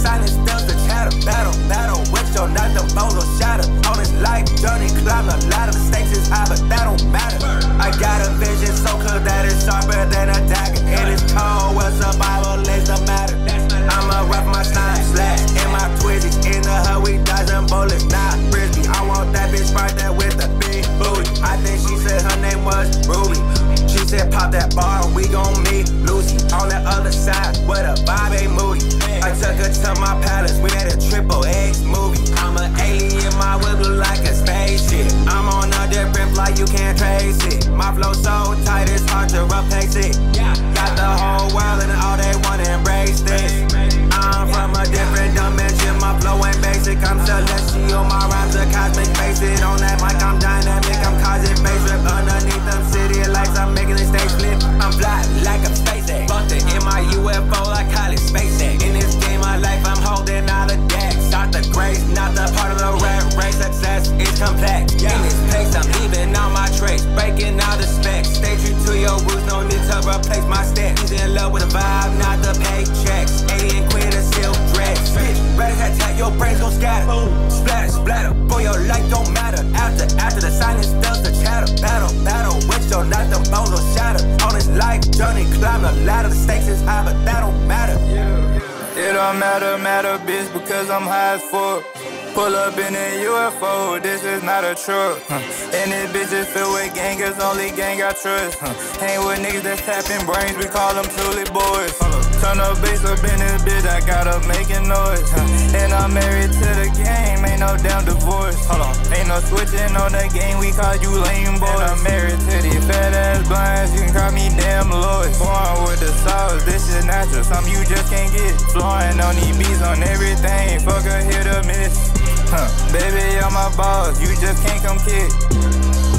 silent steps to chatter, battle, battle with your not the bone or shatter. On this life journey, climb a lot of mistakes is high, but that don't matter. I got a vision so clear that it's sharper than a dagger. And it's cold where survival is the matter. I'ma wrap my slime slash in my twizzies. In the hood, we dodging bullets, not frisbee. I want that bitch right there with the big booty. I think she said her name was Ruby. She said pop that bar, we gon' on the other side, where a vibe ain't moody. I took her to my palace, we had a triple X movie. I'm an alien, my whip look like a spaceship. I'm on a different flight, you can't trace it. My flow so tight, it's hard to replace it. Got vibe, not the paychecks. Alien queen of silk dress. Bitch, rat attack, your brains gon' scatter. Boom, splatter, splatter. Boy, your life don't matter. After, after the silence does the chatter. Battle, battle, with your knife, them bones will shatter. On this life journey, climb the ladder. The stakes is high, but that don't matter. It don't matter, matter, bitch, because I'm high as fuck. Pull up in a UFO, this is not a truck. Huh. And this bitch is filled with gangers, only gang I trust. Huh. Hang with niggas that's tapping brains, we call them truly boys. Turn the bass up in this bitch, I gotta making noise. Huh. And I'm married to the game, ain't no damn divorce. Hold on, ain't no switching on the game, we call you lame boys. And I'm married to these something you just can't get. Flowing on these beats on everything, fuck a hit or miss. Huh. Baby, I'm my boss, you just can't come kick.